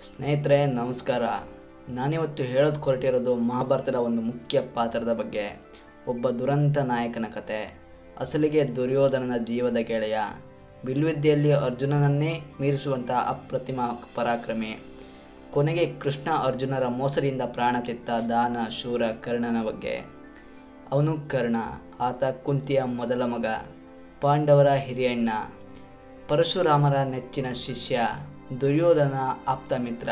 ಸ್ನೇಹಿತರೆ, ನಮಸ್ಕಾರ. ನಾನಿವತ್ತು ಹೇಳೋದು ಕೊರಟಿರೋದು ಮಹಾಭಾರತದ ಒಂದು ಮುಖ್ಯ ಪಾತ್ರದ ಬಗ್ಗೆ. ಒಬ್ಬ ದುರಂತ ನಾಯಕನ ಕತೆ. ಅಸಲಿಗೆ ದುರ್ಯೋಧನನ ಜೀವದ ಗೆಳೆಯ. ಬಿಲ್ವಿದ್ಯೆಯಲ್ಲಿ ಅರ್ಜುನನನ್ನೇ ಮೀರಿಸುವಂತಹ ಅಪ್ರತಿಮ ಪರಾಕ್ರಮಿ. ಕೊನೆಗೆ ಕೃಷ್ಣ ಅರ್ಜುನರ ಮೋಸದಿಂದ ಪ್ರಾಣ ತೆತ್ತ ದಾನ, ಶೂರ ಕರ್ಣನ ಬಗ್ಗೆ. ಅವನು ಕರ್ಣ, ಆತ ಕುಂತಿಯ ಮೊದಲ ಮಗ. ಪಾಂಡವರ ಹಿರಿಯಣ್ಣ ಪರಶುರಾಮರ ನೆಚ್ಚಿನ ಶಿಷ್ಯ. ದುರ್ಯೋಧನ ಆಪ್ತ ಮಿತ್ರ,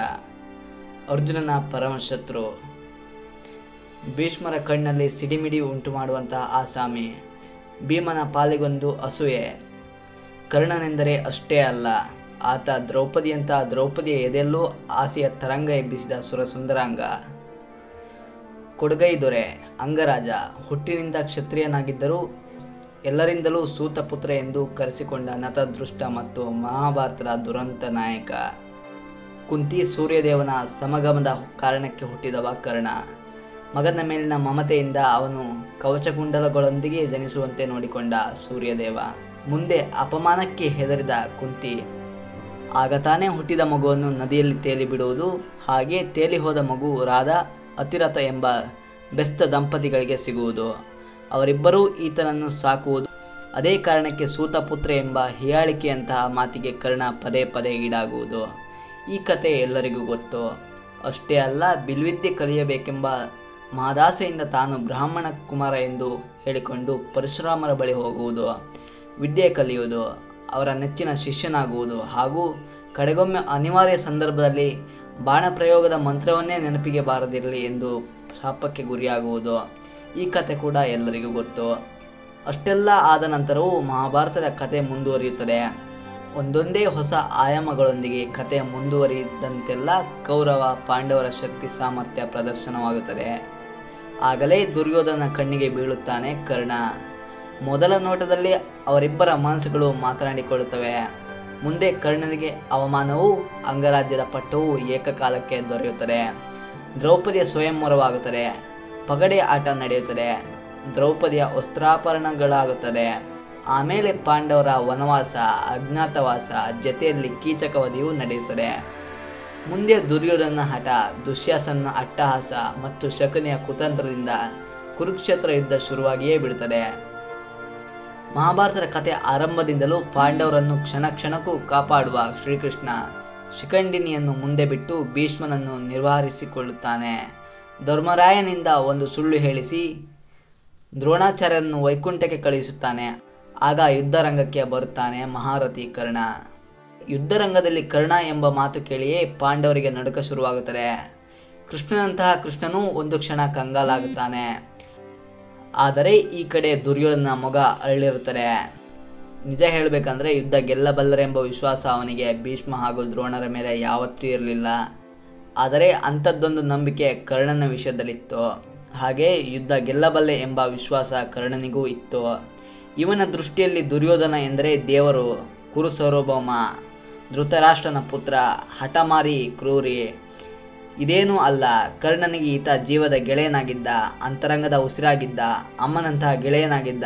ಅರ್ಜುನನ ಪರಮಶತ್ರು, ಭೀಷ್ಮರ ಕಣ್ಣಲ್ಲಿ ಸಿಡಿಮಿಡಿ ಉಂಟು ಮಾಡುವಂತಹ ಆಸಾಮಿ ಭೀಮನ ಪಾಲಿಗೊಂದು ಅಸೂಯೆ. ಕರ್ಣನೆಂದರೆ ಅಷ್ಟೇ ಅಲ್ಲ, ಆತ ದ್ರೌಪದಿಯಂತಹ ದ್ರೌಪದಿಯ ಎದೆಯಲ್ಲೂ ಆಸೆಯ ತರಂಗ ಎಬ್ಬಿಸಿದ ಸುರಸುಂದರಾಂಗ. ಕೊಡಗೈ ದೊರೆ, ಅಂಗರಾಜ, ಹುಟ್ಟಿನಿಂದ ಕ್ಷತ್ರಿಯನಾಗಿದ್ದರೂ ಎಲ್ಲರಿಂದಲೂ ಸೂತಪುತ್ರ ಎಂದು ಕರೆಸಿಕೊಂಡ ನತದೃಷ್ಟ ಮತ್ತು ಮಹಾಭಾರತದ ದುರಂತ ನಾಯಕ. ಕುಂತಿ ಸೂರ್ಯದೇವನ ಸಮಗಮದ ಕಾರಣಕ್ಕೆ ಹುಟ್ಟಿದವ ಕರ್ಣ ಮಗನ ಮೇಲಿನ ಮಮತೆಯಿಂದ ಅವನು ಕವಚಕುಂಡಲಗಳೊಂದಿಗೆ ಜನಿಸುವಂತೆ ನೋಡಿಕೊಂಡ ಸೂರ್ಯದೇವ. ಮುಂದೆ ಅಪಮಾನಕ್ಕೆ ಹೆದರಿದ ಕುಂತಿ, ಆಗ ತಾನೇ ಹುಟ್ಟಿದ ಮಗುವನ್ನು ನದಿಯಲ್ಲಿ ತೇಲಿ ಬಿಡುವುದು ಹಾಗೆ ತೇಲಿ ಹೋದ ಮಗು ರಾಧ, ಅತಿರಥ ಎಂಬ ಬೆಸ್ತ ದಂಪತಿಗಳಿಗೆ ಸಿಗುವುದು. ಅವರಿಬ್ಬರೂ ಈತನನ್ನು ಸಾಕುವುದು. ಅದೇ ಕಾರಣಕ್ಕೆ ಸೂತಪುತ್ರ ಎಂಬ ಹೀಯಾಳಿಕೆಯಂತಹ ಮಾತಿಗೆ ಕರ್ಣ ಪದೇ ಪದೇ ಈಡಾಗುವುದು. ಈ ಕತೆ ಎಲ್ಲರಿಗೂ ಗೊತ್ತು. ಅಷ್ಟೇ ಅಲ್ಲ, ಬಿಲ್ವಿದ್ಯೆ ಕಲಿಯಬೇಕೆಂಬ ಮಹದಾಸೆಯಿಂದ ತಾನು ಬ್ರಾಹ್ಮಣ ಕುಮಾರ ಎಂದು ಹೇಳಿಕೊಂಡು ಪರಶುರಾಮರ ಬಳಿ ಹೋಗುವುದು, ವಿದ್ಯೆ ಕಲಿಯುವುದು, ಅವರ ನೆಚ್ಚಿನ ಶಿಷ್ಯನಾಗುವುದು ಹಾಗೂ ಕಡೆಗೊಮ್ಮೆ ಅನಿವಾರ್ಯ ಸಂದರ್ಭದಲ್ಲಿ ಬಾಣ ಪ್ರಯೋಗದ ಮಂತ್ರವನ್ನೇ ನೆನಪಿಗೆ ಬಾರದಿರಲಿ ಎಂದು ಶಾಪಕ್ಕೆ ಗುರಿಯಾಗುವುದು. ಈ ಕತೆ ಕೂಡ ಎಲ್ಲರಿಗೂ ಗೊತ್ತು. ಅಷ್ಟೆಲ್ಲ ಆದ ನಂತರವೂ ಮಹಾಭಾರತದ ಕತೆ ಮುಂದುವರಿಯುತ್ತದೆ. ಒಂದೊಂದೇ ಹೊಸ ಆಯಾಮಗಳೊಂದಿಗೆ ಕತೆ ಮುಂದುವರಿದಂತೆಲ್ಲ ಕೌರವ, ಪಾಂಡವರ ಶಕ್ತಿ ಸಾಮರ್ಥ್ಯ ಪ್ರದರ್ಶನವಾಗುತ್ತದೆ. ಆಗಲೇ ದುರ್ಯೋಧನ ಕಣ್ಣಿಗೆ ಬೀಳುತ್ತಾನೆ ಕರ್ಣ. ಮೊದಲ ನೋಟದಲ್ಲಿ ಅವರಿಬ್ಬರ ಮನಸ್ಸುಗಳು ಮಾತನಾಡಿಕೊಳ್ಳುತ್ತವೆ. ಮುಂದೆ ಕರ್ಣನಿಗೆ ಅವಮಾನವೂ ಅಂಗರಾಜ್ಯದ ಪಟ್ಟವೂ ಏಕಕಾಲಕ್ಕೆ ದೊರೆಯುತ್ತದೆ. ದ್ರೌಪದಿಯ ಸ್ವಯಂವರವಾಗುತ್ತದೆ. ಪಗಡೆ ಆಟ ನಡೆಯುತ್ತದೆ. ದ್ರೌಪದಿಯ ವಸ್ತ್ರಾಪರಣಗಳಾಗುತ್ತದೆ. ಆಮೇಲೆ ಪಾಂಡವರ ವನವಾಸ, ಅಜ್ಞಾತವಾಸ, ಜತೆಯಲ್ಲಿ ಕೀಚಕವಧಿಯೂ ನಡೆಯುತ್ತದೆ. ಮುಂದೆ ದುರ್ಯೋಧನ ಹಠ, ದುಶ್ಯಾಸನ ಅಟ್ಟಹಾಸ ಮತ್ತು ಶಕುನಿಯ ಕುತಂತ್ರದಿಂದ ಕುರುಕ್ಷೇತ್ರ ಯುದ್ಧ ಶುರುವಾಗಿಯೇ ಬಿಡುತ್ತದೆ. ಮಹಾಭಾರತದ ಕಥೆ ಆರಂಭದಿಂದಲೂ ಪಾಂಡವರನ್ನು ಕ್ಷಣ ಕ್ಷಣಕ್ಕೂ ಕಾಪಾಡುವ ಶ್ರೀಕೃಷ್ಣ ಶಿಖಂಡಿನಿಯನ್ನು ಮುಂದೆ ಬಿಟ್ಟು ಭೀಷ್ಮನನ್ನು ನಿರ್ವಹಿಸಿಕೊಳ್ಳುತ್ತಾನೆ ಧರ್ಮರಾಯನಿಂದ ಒಂದು ಸುಳ್ಳು ಹೇಳಿಸಿ ದ್ರೋಣಾಚಾರ್ಯರನ್ನು ವೈಕುಂಠಕ್ಕೆ ಕಳುಹಿಸುತ್ತಾನೆ. ಆಗ ಯುದ್ಧರಂಗಕ್ಕೆ ಬರುತ್ತಾನೆ ಮಹಾರಥಿ ಕರ್ಣ. ಯುದ್ಧರಂಗದಲ್ಲಿ ಕರ್ಣ ಎಂಬ ಮಾತು ಕೇಳಿಯೇ ಪಾಂಡವರಿಗೆ ನಡುಕ ಶುರುವಾಗುತ್ತದೆ. ಕೃಷ್ಣನಂತಹ ಕೃಷ್ಣನೂ ಒಂದು ಕ್ಷಣ ಕಂಗಾಲಾಗುತ್ತಾನೆ. ಆದರೆ ಈ ಕಡೆ ದುರ್ಯೋಧನ ಮೊಗ ಅರಳಿರುತ್ತದೆ. ನಿಜ ಹೇಳಬೇಕಂದ್ರೆ ಯುದ್ಧ ಗೆಲ್ಲಬಲ್ಲರೆಂಬ ವಿಶ್ವಾಸ ಅವನಿಗೆ. ಭೀಷ್ಮ ಹಾಗೂ ದ್ರೋಣರ ಮೇಲೆ ಯಾವತ್ತೂ ಇರಲಿಲ್ಲ. ಆದರೆ ಅಂಥದ್ದೊಂದು ನಂಬಿಕೆ ಕರ್ಣನ ವಿಷಯದಲ್ಲಿತ್ತು. ಹಾಗೆ ಯುದ್ಧ ಗೆಲ್ಲಬಲ್ಲೆ ಎಂಬ ವಿಶ್ವಾಸ ಕರ್ಣನಿಗೂ ಇತ್ತು. ಇವನ ದೃಷ್ಟಿಯಲ್ಲಿ ದುರ್ಯೋಧನ ಎಂದರೆ ದೇವರು ಕುರುಸಾರ್ವಭೌಮ ಧೃತರಾಷ್ಟ್ರನ ಪುತ್ರ, ಹಠಮಾರಿ ಕ್ರೂರಿ. ಇದೇನೂ ಅಲ್ಲ, ಕರ್ಣನಿಗೆ ಈತ ಜೀವದ ಗೆಳೆಯನಾಗಿದ್ದ, ಅಂತರಂಗದ ಉಸಿರಾಗಿದ್ದ, ಅಮ್ಮನಂತಹ ಗೆಳೆಯನಾಗಿದ್ದ.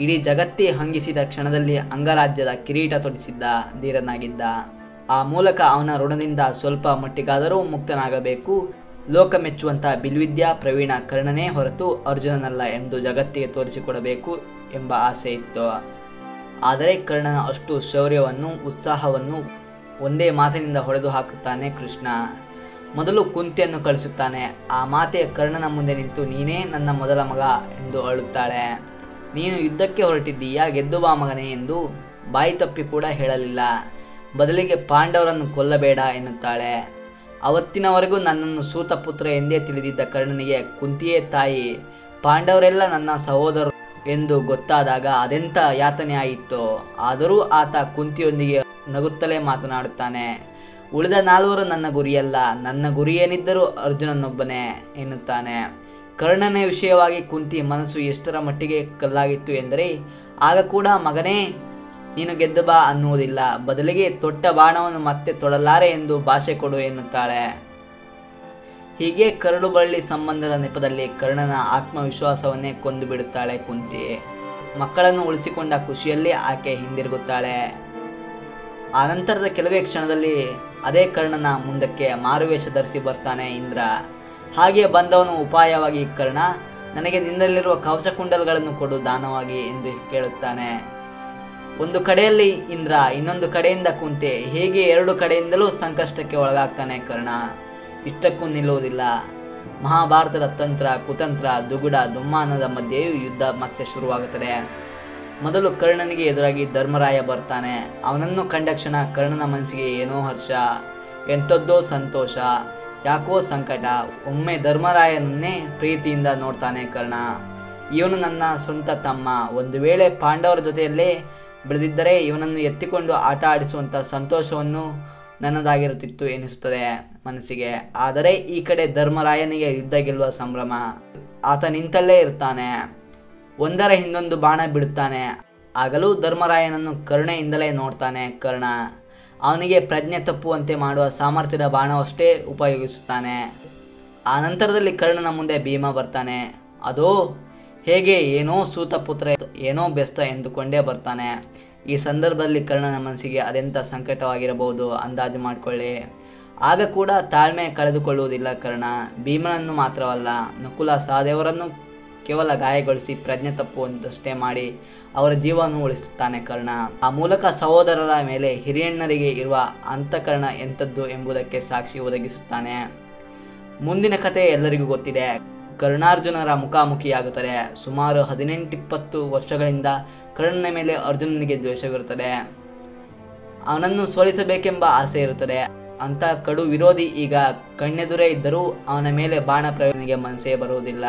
ಇಡೀ ಜಗತ್ತೇ ಹಂಗಿಸಿದ ಕ್ಷಣದಲ್ಲಿ ಅಂಗರಾಜ್ಯದ ಕಿರೀಟ ತೊಡಿಸಿದ್ದ ಧೀರನಾಗಿದ್ದ. ಆ ಮೂಲಕ ಅವನ ಋಣದಿಂದ ಸ್ವಲ್ಪ ಮಟ್ಟಿಗಾದರೂ ಮುಕ್ತನಾಗಬೇಕು. ಲೋಕ ಮೆಚ್ಚುವಂಥ ಬಿಲ್ವಿದ್ಯಾ ಪ್ರವೀಣ ಕರ್ಣನೇ ಹೊರತು ಅರ್ಜುನನಲ್ಲ ಎಂದು ಜಗತ್ತಿಗೆ ತೋರಿಸಿಕೊಡಬೇಕು ಎಂಬ ಆಸೆ ಇತ್ತು. ಆದರೆ ಕರ್ಣನ ಅಷ್ಟು ಶೌರ್ಯವನ್ನು, ಉತ್ಸಾಹವನ್ನು ಒಂದೇ ಮಾತಿನಿಂದ ಹೊಡೆದು ಹಾಕುತ್ತಾನೆ ಕೃಷ್ಣ. ಮೊದಲು ಕುಂತಿಯನ್ನು ಕಳಿಸುತ್ತಾನೆ. ಆ ಮಾತೆ ಕರ್ಣನ ಮುಂದೆ ನಿಂತು, ನೀನೇ ನನ್ನ ಮೊದಲ ಮಗ ಎಂದು ಅಳುತ್ತಾಳೆ. ನೀನು ಯುದ್ಧಕ್ಕೆ ಹೊರಟಿದ್ದೀಯಾ? ಗೆದ್ದು ಬಾ ಮಗನೇ ಎಂದು ಬಾಯಿ ತಪ್ಪಿ ಕೂಡ ಹೇಳಲಿಲ್ಲ. ಬದಲಿಗೆ ಪಾಂಡವರನ್ನು ಕೊಲ್ಲಬೇಡ ಎನ್ನುತ್ತಾಳೆ. ಅವತ್ತಿನವರೆಗೂ ನನ್ನನ್ನು ಸೂತಪುತ್ರ ಎಂದೇ ತಿಳಿದಿದ್ದ ಕರ್ಣನಿಗೆ, ಕುಂತಿಯೇ ತಾಯಿ, ಪಾಂಡವರೆಲ್ಲ ನನ್ನ ಸಹೋದರರು ಎಂದು ಗೊತ್ತಾದಾಗ ಅದೆಂಥ ಯಾತನೆ ಆಯಿತು. ಆದರೂ ಆತ ಕುಂತಿಯೊಂದಿಗೆ ನಗುತ್ತಲೇ ಮಾತನಾಡುತ್ತಾನೆ. ಉಳಿದ ನಾಲ್ವರು ನನ್ನ ಗುರಿಯಲ್ಲ, ನನ್ನ ಗುರಿ ಏನಿದ್ದರೂ ಅರ್ಜುನನೊಬ್ಬನೇ ಎನ್ನುತ್ತಾನೆ. ಕರ್ಣನ ವಿಷಯವಾಗಿ ಕುಂತಿ ಮನಸ್ಸು ಎಷ್ಟರ ಮಟ್ಟಿಗೆ ಕಲ್ಲಾಗಿತ್ತು ಎಂದರೆ, ಆಗ ಕೂಡ ಮಗನೇ ನೀನು ಗೆದ್ದು ಬಾ ಅನ್ನುವುದಿಲ್ಲ. ಬದಲಿಗೆ ತೊಟ್ಟ ಬಾಣವನ್ನು ಮತ್ತೆ ತೊಡಲಾರೆ ಎಂದು ಭಾಷೆ ಕೊಡು ಎನ್ನುತ್ತಾಳೆ. ಹೀಗೆ ಕರಡು ಬಳ್ಳಿ ಸಂಬಂಧದ ನೆಪದಲ್ಲಿ ಕರ್ಣನ ಆತ್ಮವಿಶ್ವಾಸವನ್ನೇ ಕೊಂದು ಬಿಡುತ್ತಾಳೆ ಕುಂತಿ. ಮಕ್ಕಳನ್ನು ಉಳಿಸಿಕೊಂಡ ಖುಷಿಯಲ್ಲಿ ಆಕೆ ಹಿಂದಿರುಗುತ್ತಾಳೆ. ಆ ನಂತರದ ಕೆಲವೇ ಕ್ಷಣದಲ್ಲಿ ಅದೇ ಕರ್ಣನ ಮುಂದಕ್ಕೆ ಮಾರುವೇಷ ಧರಿಸಿ ಬರ್ತಾನೆ ಇಂದ್ರ. ಹಾಗೆ ಬಂದವನು ಉಪಾಯವಾಗಿ ಕರ್ಣ, ನನಗೆ ನಿನ್ನಲ್ಲಿರುವ ಕವಚ ಕುಂಡಲ್ಗಳನ್ನು ಕೊಡು ದಾನವಾಗಿ ಎಂದು ಕೇಳುತ್ತಾನೆ. ಒಂದು ಕಡೆಯಲ್ಲಿ ಇಂದ್ರ, ಇನ್ನೊಂದು ಕಡೆಯಿಂದ ಕುಂತೆ. ಹೇಗೆ ಎರಡು ಕಡೆಯಿಂದಲೂ ಸಂಕಷ್ಟಕ್ಕೆ ಒಳಗಾಗ್ತಾನೆ ಕರ್ಣ. ಇಷ್ಟಕ್ಕೂ ನಿಲ್ಲುವುದಿಲ್ಲ. ಮಹಾಭಾರತದ ತಂತ್ರ, ಕುತಂತ್ರ, ದುಗುಡ, ದುಮ್ಮಾನದ ಮಧ್ಯೆಯೂ ಯುದ್ಧ ಮತ್ತೆ ಶುರುವಾಗುತ್ತದೆ. ಮೊದಲು ಕರ್ಣನಿಗೆ ಎದುರಾಗಿ ಧರ್ಮರಾಯ ಬರ್ತಾನೆ. ಅವನನ್ನು ಕಂಡಕ್ಷಣ ಕರ್ಣನ ಮನಸ್ಸಿಗೆ ಏನೋ ಹರ್ಷ. ಎಂಥದ್ದೋ ಸಂತೋಷ, ಯಾಕೋ ಸಂಕಟ. ಒಮ್ಮೆ ಧರ್ಮರಾಯನನ್ನೇ ಪ್ರೀತಿಯಿಂದ ನೋಡ್ತಾನೆ ಕರ್ಣ. ಇವನು ನನ್ನ ಸ್ವಂತ ತಮ್ಮ. ಒಂದು ವೇಳೆ ಪಾಂಡವರ ಜೊತೆಯಲ್ಲೇ ಬೆಳೆದಿದ್ದರೆ ಇವನನ್ನು ಎತ್ತಿಕೊಂಡು ಆಟ ಆಡಿಸುವಂಥ ಸಂತೋಷವನ್ನು ನನ್ನದಾಗಿರುತ್ತಿತ್ತು ಎನಿಸುತ್ತದೆ ಮನಸ್ಸಿಗೆ. ಆದರೆ ಈ ಕಡೆ ಧರ್ಮರಾಯನಿಗೆ ಯುದ್ಧ ಗೆಲ್ಲುವ ಸಂಭ್ರಮ. ಆತ ನಿಂತಲ್ಲೇ ಇರ್ತಾನೆ ಒಂದರ ಹಿಂದೊಂದು ಬಾಣ ಬಿಡುತ್ತಾನೆ. ಆಗಲೂ ಧರ್ಮರಾಯನನ್ನು ಕರುಣೆಯಿಂದಲೇ ನೋಡ್ತಾನೆ ಕರ್ಣ. ಅವನಿಗೆ ಪ್ರಜ್ಞೆ ತಪ್ಪುವಂತೆ ಮಾಡುವ ಸಾಮರ್ಥ್ಯದ ಬಾಣವಷ್ಟೇ ಉಪಯೋಗಿಸುತ್ತಾನೆ. ಆ ನಂತರದಲ್ಲಿ ಕರ್ಣನ ಮುಂದೆ ಭೀಮ ಬರ್ತಾನೆ. ಅದೋ ಹೇಗೆ ಏನೋ ಸೂತ ಪುತ್ರ ಏನೋ ಬೆಸ್ತ ಎಂದುಕೊಂಡೇ ಬರ್ತಾನೆ. ಈ ಸಂದರ್ಭದಲ್ಲಿ ಕರ್ಣನ ಮನಸ್ಸಿಗೆ ಅದೆಂಥ ಸಂಕಟವಾಗಿರಬಹುದು ಅಂದಾಜು ಮಾಡಿಕೊಳ್ಳಿ. ಆಗ ಕೂಡ ತಾಳ್ಮೆ ಕಳೆದುಕೊಳ್ಳುವುದಿಲ್ಲ ಕರ್ಣ. ಭೀಮನನ್ನು ಮಾತ್ರವಲ್ಲ, ನಕುಲ ಸಹದೇವರನ್ನು ಕೇವಲ ಗಾಯಗೊಳಿಸಿ ಪ್ರಜ್ಞೆ ತಪ್ಪುವಂತಷ್ಟೇ ಮಾಡಿ ಅವರ ಜೀವವನ್ನು ಉಳಿಸುತ್ತಾನೆ ಕರ್ಣ. ಆ ಮೂಲಕ ಸಹೋದರರ ಮೇಲೆ ಹಿರಿಯಣ್ಣರಿಗೆ ಇರುವ ಅಂತಃಕರಣ ಎಂಥದ್ದು ಎಂಬುದಕ್ಕೆ ಸಾಕ್ಷಿ ಒದಗಿಸುತ್ತಾನೆ. ಮುಂದಿನ ಕಥೆ ಎಲ್ಲರಿಗೂ ಗೊತ್ತಿದೆ. ಕರ್ಣಾರ್ಜುನರ ಮುಖಾಮುಖಿಯಾಗುತ್ತದೆ. ಸುಮಾರು ಹದಿನೆಂಟಿಪ್ಪತ್ತು ವರ್ಷಗಳಿಂದ ಕರ್ಣನ ಮೇಲೆ ಅರ್ಜುನನಿಗೆ ದ್ವೇಷವಿರುತ್ತದೆ. ಅವನನ್ನು ಸೋಲಿಸಬೇಕೆಂಬ ಆಸೆ ಇರುತ್ತದೆ. ಅಂತ ಕಡು ವಿರೋಧಿ ಈಗ ಕಣ್ಣೆದುರೇ ಇದ್ದರೂ ಅವನ ಮೇಲೆ ಬಾಣ ಪ್ರಯೋಗನಿಗೆ ಮನಸ್ಸೇ ಬರುವುದಿಲ್ಲ.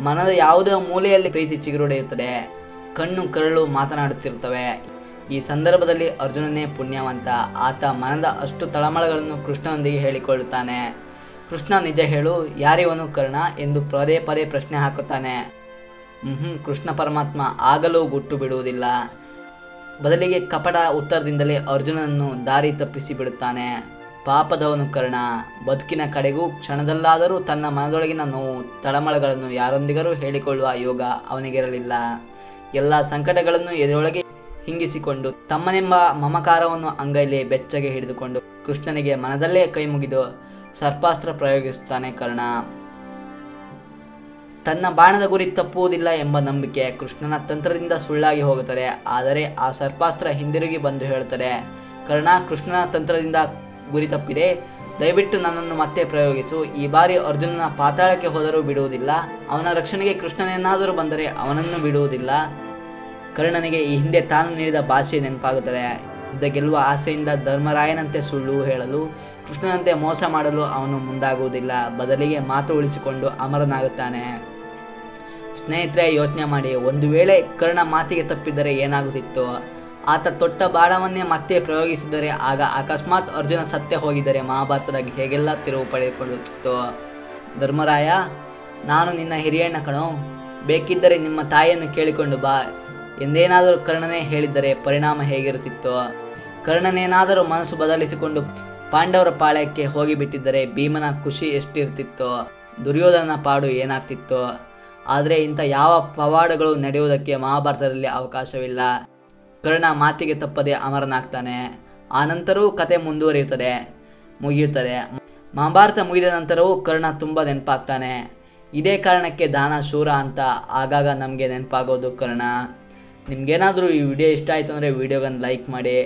ಮನದ ಯಾವುದೇ ಮೂಲೆಯಲ್ಲಿ ಪ್ರೀತಿ ಚಿಗುರುಡೆಯುತ್ತದೆ. ಕಣ್ಣು ಕರಳು ಮಾತನಾಡುತ್ತಿರುತ್ತವೆ. ಈ ಸಂದರ್ಭದಲ್ಲಿ ಅರ್ಜುನನೇ ಪುಣ್ಯವಂತ. ಆತ ಮನದ ಅಷ್ಟು ತಳಮಳಗಳನ್ನು ಕೃಷ್ಣನೊಂದಿಗೆ ಹೇಳಿಕೊಳ್ಳುತ್ತಾನೆ. ಕೃಷ್ಣ ನಿಜ ಹೇಳು, ಯಾರಿವನು ಕರ್ಣ ಎಂದು ಪದೇ ಪದೇ ಪ್ರಶ್ನೆ ಹಾಕುತ್ತಾನೆ. ಹ್ಮ್ ಕೃಷ್ಣ ಪರಮಾತ್ಮ ಆಗಲೂ ಗುಟ್ಟು ಬಿಡುವುದಿಲ್ಲ. ಬದಲಿಗೆ ಕಪಟ ಉತ್ತರದಿಂದಲೇ ಅರ್ಜುನನನ್ನು ದಾರಿ ತಪ್ಪಿಸಿ ಬಿಡುತ್ತಾನೆ. ಪಾಪದವನು ಕರ್ಣ, ಬದುಕಿನ ಕಡೆಗೂ ಕ್ಷಣದಲ್ಲಾದರೂ ತನ್ನ ಮನದೊಳಗಿನ ನೋವು, ತಳಮಳಗಳನ್ನು ಯಾರೊಂದಿಗರೂ ಹೇಳಿಕೊಳ್ಳುವ ಯೋಗ ಅವನಿಗಿರಲಿಲ್ಲ. ಎಲ್ಲ ಸಂಕಟಗಳನ್ನು ಎದರೊಳಗೆ ಹಿಂಗಿಸಿಕೊಂಡು ತಮ್ಮನೆಂಬ ಮಮಕಾರವನ್ನು ಅಂಗೈಲಿ ಬೆಚ್ಚಗೆ ಹಿಡಿದುಕೊಂಡು ಕೃಷ್ಣನಿಗೆ ಮನದಲ್ಲೇ ಕೈ ಮುಗಿದು ಸರ್ಪಾಸ್ತ್ರ ಪ್ರಯೋಗಿಸುತ್ತಾನೆ ಕರ್ಣ. ತನ್ನ ಬಾಣದ ಗುರಿ ತಪ್ಪುವುದಿಲ್ಲ ಎಂಬ ನಂಬಿಕೆ ಕೃಷ್ಣನ ತಂತ್ರದಿಂದ ಸುಳ್ಳಾಗಿ ಹೋಗುತ್ತದೆ. ಆದರೆ ಆ ಸರ್ಪಾಸ್ತ್ರ ಹಿಂದಿರುಗಿ ಬಂದು ಹೇಳುತ್ತದೆ, ಕರ್ಣ, ಕೃಷ್ಣನ ತಂತ್ರದಿಂದ ಗುರಿ ತಪ್ಪಿದೆ. ದಯವಿಟ್ಟು ನನ್ನನ್ನು ಮತ್ತೆ ಪ್ರಯೋಗಿಸು. ಈ ಬಾರಿ ಅರ್ಜುನನ ಪಾತಾಳಕ್ಕೆ ಹೋದರೂ ಬಿಡುವುದಿಲ್ಲ. ಅವನ ರಕ್ಷಣೆಗೆ ಕೃಷ್ಣನೇನಾದರೂ ಬಂದರೆ ಅವನನ್ನು ಬಿಡುವುದಿಲ್ಲ. ಕರ್ಣನಿಗೆ ಈ ಹಿಂದೆ ತಾನು ನೀಡಿದ ಭಾಷೆ ನೆನಪಾಗುತ್ತದೆ. ಗೆಲ್ಲುವ ಆಸೆಯಿಂದ ಧರ್ಮರಾಯನಂತೆ ಸುಳ್ಳು ಹೇಳಲು, ಕೃಷ್ಣನಂತೆ ಮೋಸ ಮಾಡಲು ಅವನು ಮುಂದಾಗುವುದಿಲ್ಲ. ಬದಲಿಗೆ ಮಾತು ಉಳಿಸಿಕೊಂಡು ಅಮರನಾಗುತ್ತಾನೆ. ಸ್ನೇಹಿತರೆ, ಯೋಚನೆ ಮಾಡಿ. ಒಂದು ವೇಳೆ ಕರ್ಣ ಮಾತಿಗೆ ತಪ್ಪಿದ್ದರೆ ಏನಾಗುತ್ತಿತ್ತು? ಆತ ತೊಟ್ಟ ಬಾಣವನ್ನೇ ಮತ್ತೆ ಪ್ರಯೋಗಿಸಿದರೆ ಆಗ ಅಕಸ್ಮಾತ್ ಅರ್ಜುನ ಸತ್ಯ ಹೋಗಿದ್ದರೆ ಮಹಾಭಾರತದ ಹೇಗೆಲ್ಲ ತಿರುವು ಪಡೆದುಕೊಳ್ಳುತ್ತಿತ್ತು? ಧರ್ಮರಾಯ, ನಾನು ನಿನ್ನ ಹಿರಿಯಣ್ಣ ಕಣೋ. ಬೇಕಿದ್ದರೆ ನಿಮ್ಮ ತಾಯಿಯನ್ನು ಕೇಳಿಕೊಂಡು ಬಾ. ಎಂದೇನಾದರೂ ಕರ್ಣನೇ ಹೇಳಿದ್ದರೆ ಪರಿಣಾಮ ಹೇಗಿರುತ್ತಿತ್ತು? ಕರ್ಣನೇನಾದರೂ ಮನಸ್ಸು ಬದಲಿಸಿಕೊಂಡು ಪಾಂಡವರ ಪಾಳ್ಯಕ್ಕೆ ಹೋಗಿಬಿಟ್ಟಿದ್ದರೆ ಭೀಮನ ಖುಷಿ ಎಷ್ಟಿರ್ತಿತ್ತು? ದುರ್ಯೋಧನ ಪಾಡು ಏನಾಗ್ತಿತ್ತು? ಆದರೆ ಇಂಥ ಯಾವ ಪವಾಡಗಳು ನಡೆಯುವುದಕ್ಕೆ ಮಹಾಭಾರತದಲ್ಲಿ ಅವಕಾಶವಿಲ್ಲ. ಕರ್ಣ ಮಾತಿಗೆ ತಪ್ಪದೆ ಅಮರನಾಗ್ತಾನೆ. ಆನಂತರವೂ ಕತೆ ಮುಂದುವರಿಯುತ್ತದೆ, ಮುಗಿಯುತ್ತದೆ. ಮಹಾಭಾರತ ಮುಗಿದ ನಂತರವೂ ಕರ್ಣ ತುಂಬ ನೆನಪಾಗ್ತಾನೆ. ಇದೇ ಕಾರಣಕ್ಕೆ ದಾನ ಶೂರ ಅಂತ ಆಗಾಗ ನಮಗೆ ನೆನಪಾಗೋದು ಕರ್ಣ. ನಿಮ್ಗೇನಾದರೂ ಈ ವಿಡಿಯೋ ಇಷ್ಟ ಆಯಿತು ಅಂದರೆ ವಿಡಿಯೋಗನ್ನು ಲೈಕ್ ಮಾಡಿ,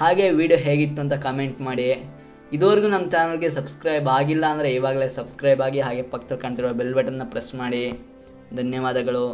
ಹಾಗೆ ವಿಡಿಯೋ ಹೇಗಿತ್ತು ಅಂತ ಕಮೆಂಟ್ ಮಾಡಿ. ಇದುವರೆಗೂ ನಮ್ಮ ಚಾನಲ್ಗೆ ಸಬ್ಸ್ಕ್ರೈಬ್ ಆಗಿಲ್ಲ ಅಂದರೆ ಇವಾಗಲೇ ಸಬ್ಸ್ಕ್ರೈಬ್ ಆಗಿ ಹಾಗೆ ಪಕ್ಕದಲ್ಲಿ ಕಾಣ್ತಿರೋ ಬೆಲ್ ಬಟನ್ನ ಪ್ರೆಸ್ ಮಾಡಿ. ಧನ್ಯವಾದಗಳು.